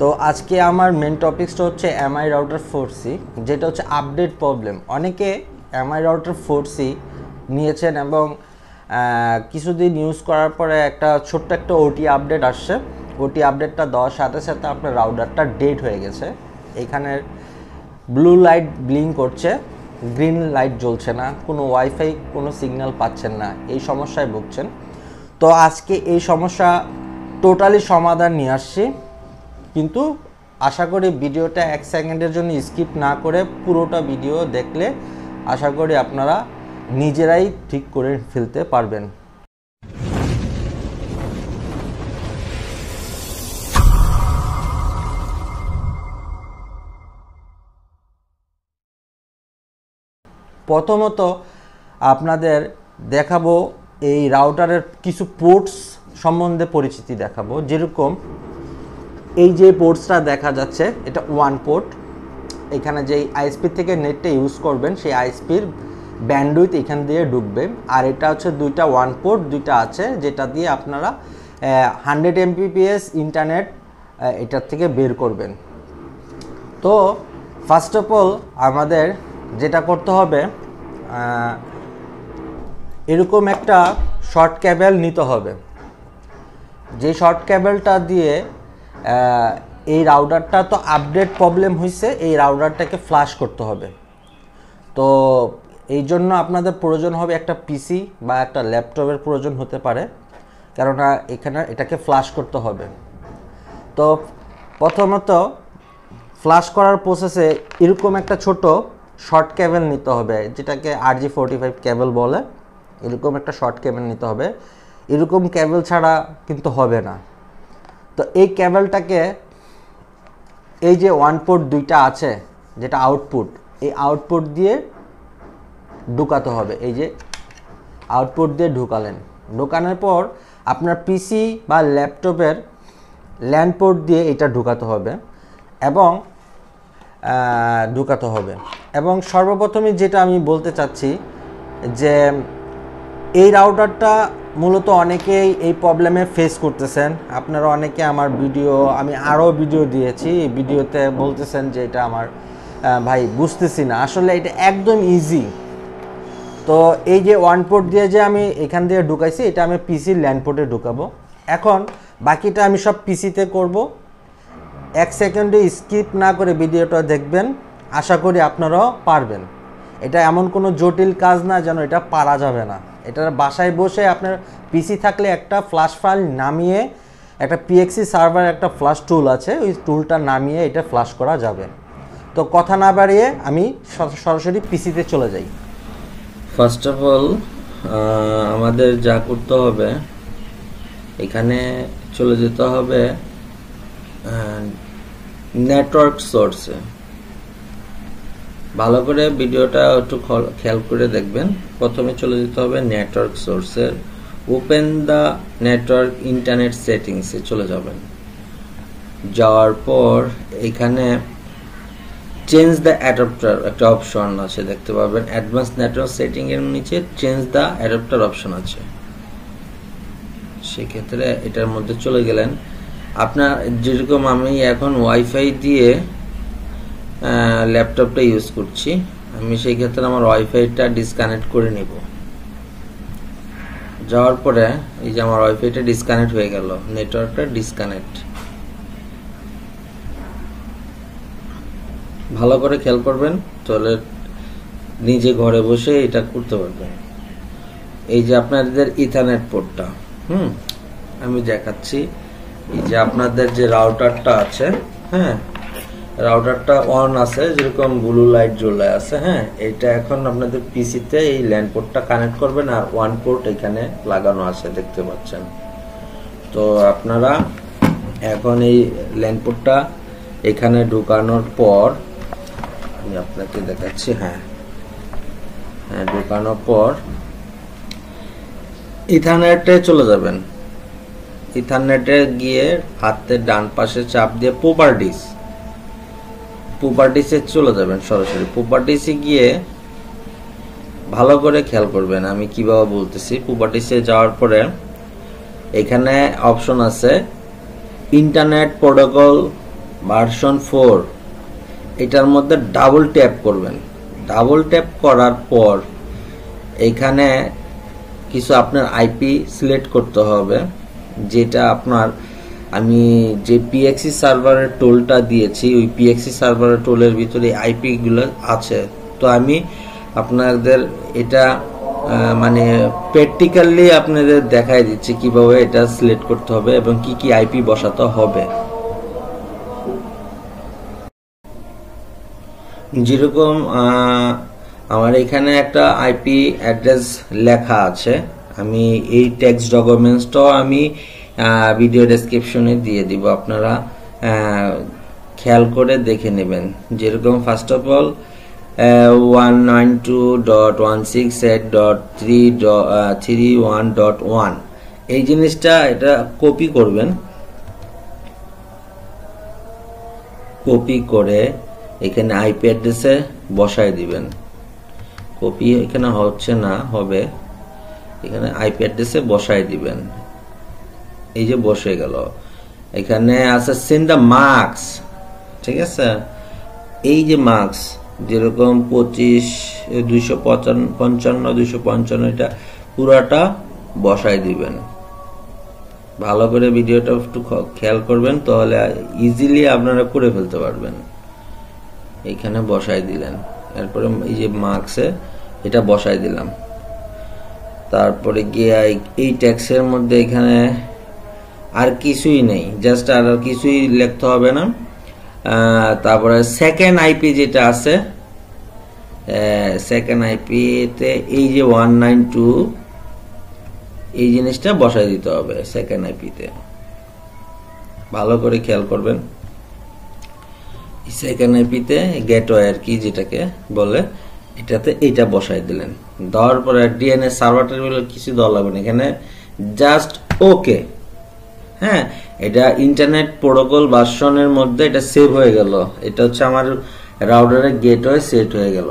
তো আজকে আমার মেন টপিকসটা হচ্ছে এমআই রাউটার ফোর সি যেটা হচ্ছে আপডেট প্রবলেম অনেকে এমআই রাউটার ফোর সি নিয়েছেন এবং কিছুদিন ইউজ করার পরে একটা ছোট্ট একটা ওটি আপডেট আসছে। ওটি আপডেটটা দেওয়ার সাথে সাথে আপনার রাউটারটা ডেট হয়ে গেছে। এখানের ব্লু লাইট ব্লিং করছে গ্রিন লাইট জ্বলছে না, কোনো ওয়াইফাই কোনো সিগন্যাল পাচ্ছেন না, এই সমস্যায় ভুগছেন। তো আজকে এই সমস্যা টোটালি সমাধান নিয়ে আসছি। কিন্তু আশা করি ভিডিওটা এক সেকেন্ডের জন্য স্কিপ না করে পুরোটা ভিডিও দেখলে আশা করি আপনারা নিজেরাই ঠিক করে ফেলতে পারবেন। প্রথমত আপনাদের দেখাবো এই রাউটারের কিছু পোর্টস সম্বন্ধে পরিচিতি দেখাবো। যেরকম এই যে পোর্টসটা দেখা যাচ্ছে, এটা ওয়ান পোর্ট এখানে যেই আইএসপি থেকে নেটটা ইউজ করবেন, সেই আইএসপির ব্যান্ডউইথ এখান দিয়ে ঢুকবে। আর এটা হচ্ছে দুইটা ওয়ান পোর্ট দুইটা আছে, যেটা দিয়ে আপনারা হান্ড্রেড এমপিপিএস ইন্টারনেট এটার থেকে বের করবেন। তো ফার্স্ট অফ অল আমাদের যেটা করতে হবে এরকম একটা শর্ট ক্যাবেল নিতে হবে। যে শর্ট ক্যাবেলটা দিয়ে এই রাউডারটা তো আপডেট প্রবলেম হয়েছে এই রাউডারটাকে ফ্লাশ করতে হবে। তো এই জন্য আপনাদের প্রয়োজন হবে একটা পিসি বা একটা ল্যাপটপের প্রয়োজন হতে পারে, কেননা এখানে এটাকে ফ্লাশ করতে হবে। তো প্রথমত ফ্লাশ করার প্রসেসে এরকম একটা ছোট শর্ট ক্যাবেল নিতে হবে, যেটাকে আর জি ফোরটি ফাইভ কেবল বলে। এরকম একটা শর্ট ক্যাবেল নিতে হবে। এরকম ক্যাবেল ছাড়া কিন্তু হবে না। তো এই কেবলটাকে এই যে ওয়ান পোর্ট দুইটা আছে, যেটা আউটপুট এই আউটপুট দিয়ে ঢুকাতে হবে। এই যে আউটপুট দিয়ে ঢুকালেন। ঢুকানোর পর আপনার পিসি বা ল্যাপটপের ল্যান্ড পোর্ট দিয়ে এটা ঢুকাতে হবে এবং ঢুকাতে হবে। এবং সর্বপ্রথমে যেটা আমি বলতে চাচ্ছি যে, এই রাউটারটা মূলত অনেকেই এই প্রবলেমে ফেস করতেছেন। আপনারা অনেকে আমার ভিডিও আমি আরও ভিডিও দিয়েছি। ভিডিওতে বলতেছেন যে এটা আমার ভাই বুঝতেছি না। আসলে এটা একদম ইজি তো এই যে ওয়ান পোর্ট দিয়ে যে আমি এখান দিয়ে ঢুকাইছি, এটা আমি পিসির ল্যান্ড পোর্টে ঢুকাবো। এখন বাকিটা আমি সব পিসিতে করব। এক সেকেন্ডে স্কিপ না করে ভিডিওটা দেখবেন। আশা করি আপনারাও পারবেন। এটা এমন কোনো জটিল কাজ না যেন এটা পারা যাবে না। এটা বাসায় বসে আপনার পিসি থাকলে একটা ফ্লাশ ফাইল নামিয়ে, একটা পিএক্সি সার্ভার একটা ফ্লাশ টুল আছে, ওই টুলটা নামিয়ে এটা ফ্লাশ করা যাবে। তো কথা না বাড়িয়ে আমি সরাসরি পিসিতে চলে যাই। ফার্স্ট অফ অল আমাদের যা করতে হবে, এখানে চলে যেতে হবে নেটওয়ার্ক সোর্সে ভালো করে ভিডিওটা একটু খেয়াল করে দেখবেন। প্রথমে চলে যেতে হবে নেটওয়ার্ক সোর্সের ওপেন দ্য নেটওয়ার্ক ইন্টারনেট সেটিংসে চলে যাবেন। যাওয়ার পর এখানে চেঞ্জ দ্য অ্যাডাপ্টার একটা অপশন আছে, দেখতে পাবেন। অ্যাডভান্স নেটওয়ার্ক সেটিং এর নিচে চেঞ্জ দ্য অ্যাডাপ্টার অপশন আছে। সেক্ষেত্রে এটার মধ্যে চলে গেলেন। আপনার যেরকম আমি এখন ওয়াইফাই দিয়ে ল্যাপটপটা ইউজ করছি। আমি সেই ক্ষেত্রে আমার ওয়াইফাইটা ডিসকানেক্ট করে নিব। যাওয়ার পরে এই যে আমার ওয়াইফাইটা ডিসকানেক্ট হয়ে গেল নেটওয়ার্কটা ডিসকানেক্ট ভালো করে খেয়াল করবেন, তাহলে নিজে ঘরে বসে এটা করতে পারবেন। এই যে আপনাদের ইথারনেট পোর্টটা হুম? আমি দেখাচ্ছি। এই যে আপনাদের যে রাউটারটা আছে হ্যাঁ? রাউটারটা অন আছে, যেরকম ব্লু লাইট জ্বলে আছে হ্যাঁ? এটা এখন আপনাদের পিসিতে এই ল্যান্ড পোর্টটা কানেক্ট করবেন আর ওয়ান পোর্ট এখানে লাগানো আছে, দেখতে পাচ্ছেন। তো আপনারা এখন এই ল্যান্ড পোর্টটা এখানে ঢুকানোর পর, আমি আপনাকে দেখাচ্ছি হ্যাঁ। হ্যাঁ ঢুকানোর পর ইথারনেটে চলে যাবেন। ইথারনেটে গিয়ে হাতের ডান পাশে চাপ দিয়ে প্রপার্টিস প্রপার্টিসে চলে যাবেন সরাসরি। প্রপার্টিসে গিয়ে ভালো করে খেয়াল করবেন, আমি কীভাবে বলতেছি। প্রপার্টিসে যাওয়ার পরে এখানে অপশন আছে, ইন্টারনেট প্রোটোকল ভার্সন ফোর। এটার মধ্যে ডাবল ট্যাপ করবেন। ডাবল ট্যাপ করার পর এখানে কিছু আপনার আইপি সিলেক্ট করতে হবে, যেটা আপনার আমি যে পিএক্সি সার্ভারের টোলটা দিয়েছি, ওই পিএক্সি সার্ভারের টোলের ভিতরে আইপিগুলো আছে। তো আমি আপনাদের এটা মানে প্র্যাকটিক্যালি আপনাদের দেখাই দিচ্ছি কীভাবে এটা সিলেক্ট করতে হবে এবং কি কি আইপি বসাতে হবে। যেরকম আমার এখানে একটা আইপি অ্যাড্রেস লেখা আছে। আমি এই টেক্সট ডকুমেন্টসটাও আমি ভিডিও ডেসক্রিপশনে দিয়ে দিব। আপনারা খেয়াল করে দেখে নেবেন। যেরকম first of all one nine two dot one six eight dot three three one dot one এই জিনিসটা এটা কপি করবেন। কপি করে এখানে আইপি অ্যাড্রেসে বসায় দিবেন। কপি এখানে হচ্ছে না, হবে। এখানে আইপি অ্যাড্রেসে বসায় দিবেন। এই যে বসে গেল। এখানে আছে সেন্ড দ্য মার্কস, ঠিক আছে? এই যে মার্কস, যেরকম পঁচিশ, দুইশো পঞ্চান্ন দুইশো পঞ্চান্ন, এটা পুরাটা বসায় দিবেন। ভালো করে ভিডিওটা একটু খেয়াল করবেন, তাহলে ইজিলি আপনারা করে ফেলতে পারবেন। এইখানে বসাই দিলেন। এরপরে এই যে মার্কসে এটা বসাই দিলাম। তারপরে গিয়ে এই ট্যাক্সের মধ্যে এখানে আর কিছুই নেই। জাস্ট আর আর কিছুই লিখতে হবে না। তারপরে সেকেন্ড আইপি যেটা আছে সেকেন্ড আইপিতে এই যে ওয়ান নাইন টু এই জিনিসটা বসাই দিতে হবে সেকেন্ড আইপিতে ভালো করে খেয়াল করবেন। সেকেন্ড আইপিতে গেটওয়ে আর কি যেটাকে বলে, এটাতে এইটা বসাই দিলেন। দেওয়ার পরে ডিএনএ সার্ভার টার্মিনাল কিছু দেওয়া লাগবে না। এখানে জাস্ট ওকে হ্যাঁ এটা ইন্টারনেট প্রোটোকল ভার্সনের মধ্যে এটা সেভ হয়ে গেল। এটা হচ্ছে আমার রাউটারের গেটওয়ে সেট হয়ে গেল।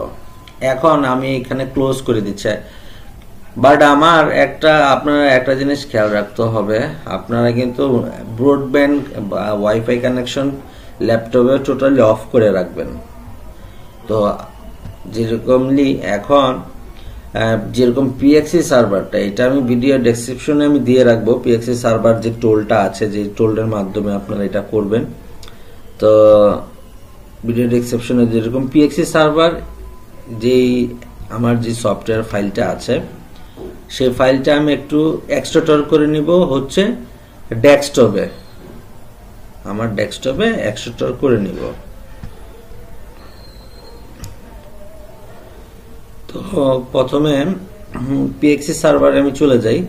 এখন আমি এখানে ক্লোজ করে দিচ্ছি। বাট আমার একটা, আপনারা একটা জিনিস খেয়াল রাখতে হবে। আপনারা কিন্তু ব্রডব্যান্ড বা ওয়াইফাই কানেকশন ল্যাপটপে টোটালি অফ করে রাখবেন। তো যেরকমলি এখন যেরকম পিএক্সি সার্ভারটা এটা আমি ভিডিও ডেসক্রিপশনে আমি দিয়ে রাখব। পিএক্সি সার্ভার যে টোলটা আছে, যে টোলের মাধ্যমে আপনারা এটা করবেন। তো ভিডিও ডেসক্রিপশনে যেরকম পিএক্সি সার্ভার যেই আমার যে সফটওয়্যার ফাইলটা আছে সেই ফাইলটা আমি একটু এক্সট্রাটর করে নিব। হচ্ছে ডেস্কটপে আমার ডেস্কটপে এক্সট্রাটর করে নিব। তো প্রথমে পিএক্সি সার্ভারে আমি চলে যাই।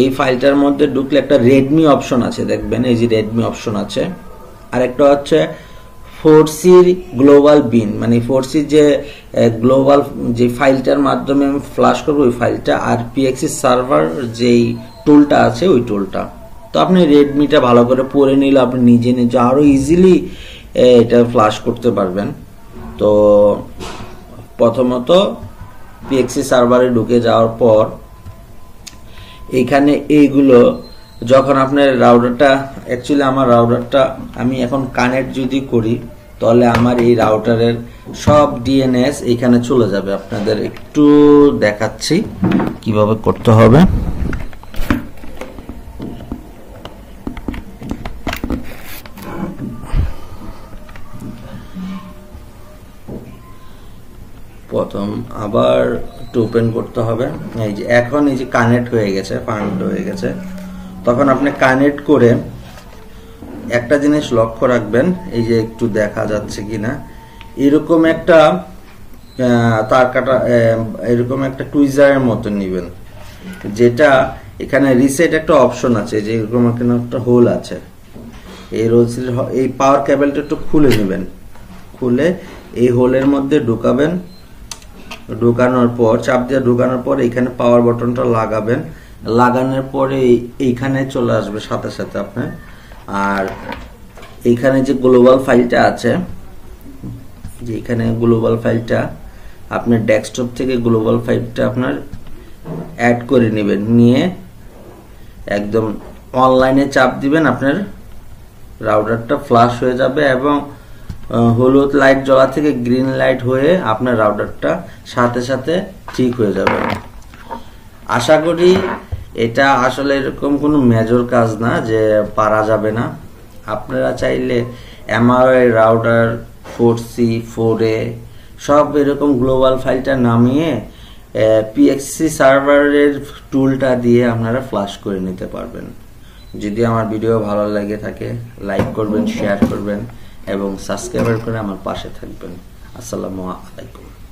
এই ফাইলটার মধ্যে ঢুকলে একটা রেডমি অপশন আছে, দেখবেন, এই যে রেডমি অপশন আছে। আর একটা হচ্ছে ফোর সির গ্লোবাল বিন মানে ফোর সির যে গ্লোবাল যে ফাইলটার মাধ্যমে আমি ফ্লাশ করব, ওই ফাইলটা। আর পিএক্সি সার্ভার যেই টুলটা আছে, ওই টুলটা তো আপনি রেডমিটা ভালো করে পরে নিলে আপনি নিজে নিজে আরও ইজিলি এটা ফ্লাশ করতে পারবেন। তো প্রথমত পিএক্সি সার্ভারে ঢুকে যাওয়ার পর এইখানে এইগুলো, যখন আপনার রাউটারটা অ্যাকচুয়ালি আমার রাউটারটা আমি এখন কানেক্ট যদি করি, তাহলে আমার এই রাউটারের সব ডিএনএস এখানে চলে যাবে। আপনাদের একটু দেখাচ্ছি কীভাবে করতে হবে। প্রথম। আবার একটু ওপেন করতে হবে। এই যে এখন এই যে কানেক্ট হয়ে গেছে ফান্ড হয়ে গেছে। তখন আপনি কানেক্ট করে একটা জিনিস লক্ষ্য রাখবেন। এই যে একটু দেখা যাচ্ছে কিনা। এরকম একটা তার কাটা এরকম একটা টুইজারের মতো নিবেন। যেটা এখানে রিসেট একটা অপশন আছে, যে এরকম একটা হোল আছে। এই রোজ এই পাওয়ার কেবলটা একটু খুলে নেবেন। খুলে এই হোলের মধ্যে ঢুকাবেন। ঢুকানোর পর, চাপ দিয়ে ঢুকানোর পর এখানে পাওয়ার বাটনটা লাগাবেন। লাগানোর পরে এইখানে চলে আসবে সাথে সাথে আপনার আর এইখানে যে গ্লোবাল ফাইলটা আছে, যে এখানে গ্লোবাল ফাইলটা আপনার ডেস্কটপ থেকে গ্লোবাল ফাইলটা আপনার অ্যাড করে নেবেন। নিয়ে একদম অনলাইনে চাপ দিবেন, আপনার রাউটারটা ফ্লাশ হয়ে যাবে এবং হলুদ লাইট জ্বলা থেকে গ্রিন লাইট হয়ে আপনার রাউটারটা সাথে সাথে ঠিক হয়ে যাবে। আশা করি এটা আসলে এরকম কোনো মেজর কাজ না যে পারা যাবে না। আপনারা চাইলে MRI router four C four A সব এরকম গ্লোবাল ফাইলটা নামিয়ে পিএক্সসি সার্ভারের টুলটা দিয়ে আপনারা ফ্লাশ করে নিতে পারবেন। যদি আমার ভিডিও ভালো লাগে থাকে লাইক করবেন শেয়ার করবেন। এবং সাবস্ক্রাইবার করে আমার পাশে থাকবেন। আসসালামু আলাইকুম।